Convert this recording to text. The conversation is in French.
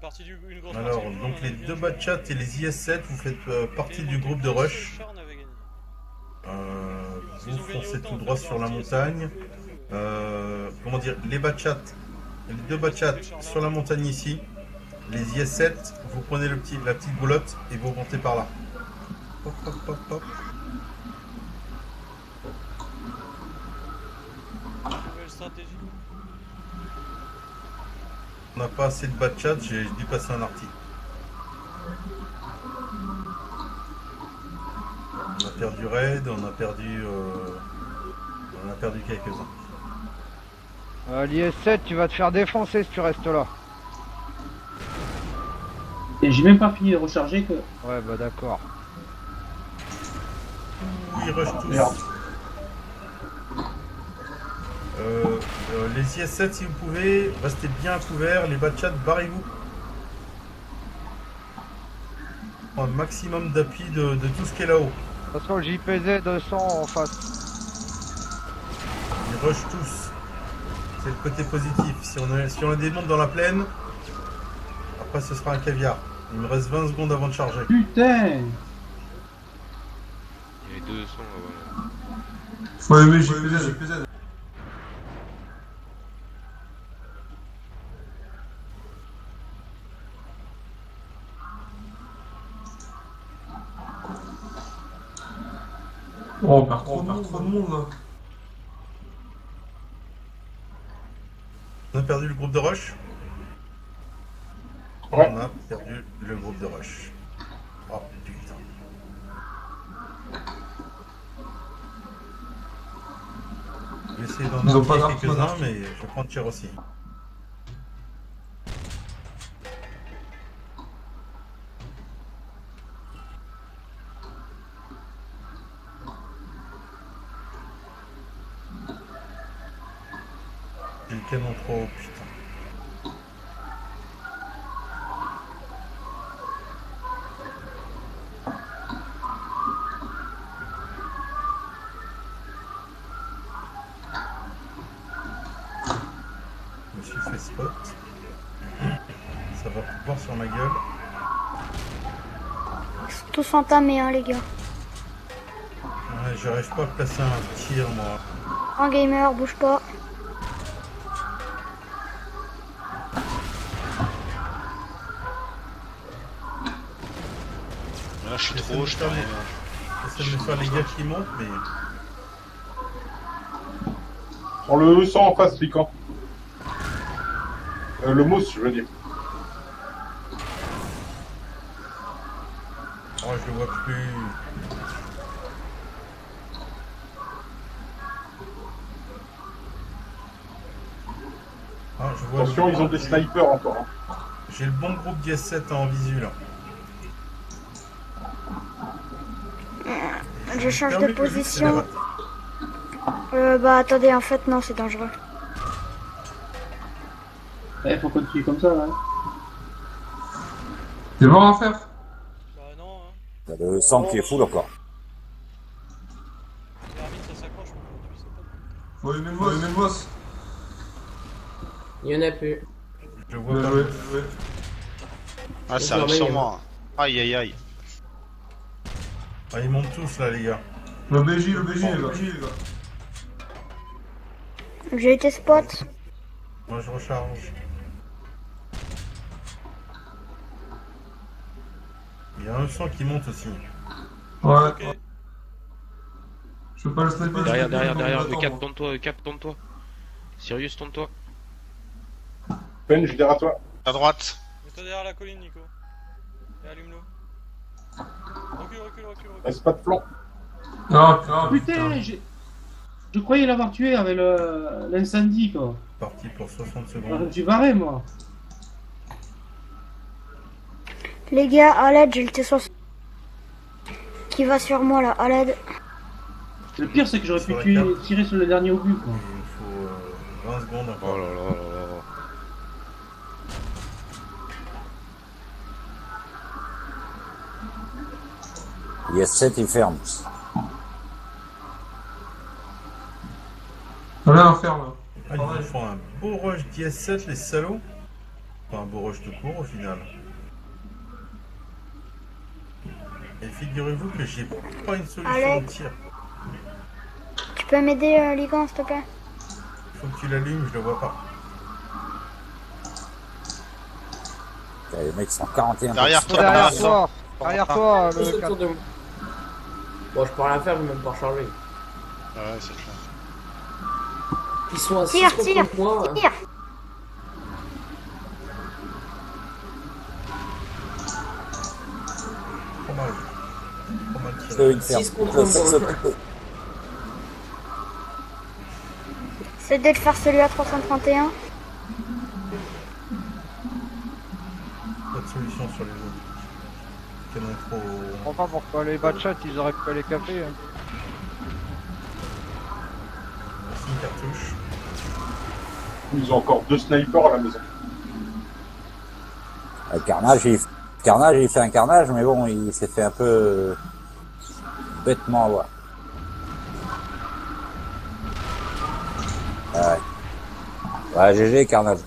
partie du, une grosse Alors, partie du donc les avait deux Batchat et les IS-7, vous faites euh, partie du groupe de rush. Euh, vous foncez tout droit sur la montagne. Euh, comment dire, les Batchat, les deux Batchat sur la montagne ici. Les IS-7, vous prenez le petit, la petite boulotte et vous montez par là. Hop, hop, hop, hop. N'a pas assez de Batchat, j'ai dû passer un arty. On a perdu Raid, on a perdu... euh, on a perdu quelques-uns. Euh, L'IS-7, tu vas te faire défoncer si tu restes là. Et j'ai même pas fini de recharger que. Ouais, bah d'accord. Ils rushent tous. Euh, euh, les IS-7, si vous pouvez, restez bien à couvert. Les Batchat, barrez-vous. Un maximum d'appui de, de tout ce qui est là-haut. De toute façon, le JPZ 200 en face. Ils rushent tous. C'est le côté positif. Si on, a, si on a des mondes dans la plaine, après ce sera un caviar. Il me reste 20 secondes avant de charger. Putain Il y avait 200 avant. Ouais, oui, j'ai PZ, Oh, on perd trop, on perd trop de monde là. On a perdu le groupe de rush Ouais. On a perdu le groupe de rush. Oh putain. Je vais essayer d'en Ils ont pas marquer d'arc, quelques-uns, mais je vais prendre tir aussi. Spot. Ça va pouvoir sur ma gueule. Ils sont tous entamés, hein, les gars. Ouais, j'arrive pas à placer un tir, moi. Un gamer, bouge pas. Je suis trop, je peux rien. J'essaie de me faire les gars qui montent, mais Sur le 100 en face, Lican. Euh, le mousse, je veux dire. oh, je le vois plus. Ah, je vois Attention, le- ils ont des snipers encore. hein. J'ai le bon groupe d'IS-7 en visu là. Je change de c'est position. Euh, bah attendez, en fait, non, c'est dangereux. Eh, faut continuer comme ça, là. T'es mort à faire Bah non, hein. T'as le sang qui est full encore. L'hermine, ça s'accroche, mais tu sais pas. Ouais, même moi, même moi. Il y en a plus. Je vois. Ah, ça arrive sur moi. Aïe aïe aïe. Ah, ils montent tous là, les gars. Le BJ, le BJ, il va. il va. J'ai été spot. Moi, je recharge. Il y a un sang qui monte aussi. Ouais. Ok. Je peux pas le sniper. Derrière, derrière, derrière. Le le cap, temps, tourne-toi, le cap, tourne-toi. Sirius, tourne-toi. Ben, je derrière toi. À droite. Mets-toi derrière la colline, Nico. Et allume-le. Recule, recule, recule, recule. Reste pas de flanc. Ah, Putain, putain. j'ai- je croyais l'avoir tué avec le- l'incendie, quoi. Parti pour 60 Alors, Je secondes. me suis barré, moi. Les gars, à l'aide, j'ai le T60. Qui va sur moi là, à l'aide. Le pire, c'est que j'aurais pu tuer, tirer sur le dernier obus, quoi. Il me faut euh, 20 secondes Oh encore. là là là là. IS-7, il ferme. On a un fer là. Ah, ils nous font un beau rush d'IS-7, les salauds. Pas un beau rush de cours au final. Et figurez-vous que j'ai pas une solution Alex. de tir. Tu peux m'aider, euh, Ligan, s'il te plaît? Faut que tu l'allumes, je le vois pas. Les mecs sont 41. Derrière toi, Derrière derrière toi Derrière toi, Tous le autour de moi. Bon, je peux rien faire, je vais même pas recharger. Ouais, c'est clair. Ils sont à 6 Tire, tire, moi. tire Trop mal. Trop mal tiré. Une contre moi. C'est de faire celui à 331. Pas de solution sur les autres. Canon trop. Je comprends pas pourquoi les batchats ils auraient pu les caper. hein. Merci une cartouche. Ils ont encore deux snipers à la maison. Euh, Carnage, il... Carnage, il fait un carnage, mais bon, il s'est fait un peu euh, bêtement avoir. Ouais. Ouais, GG, Carnage.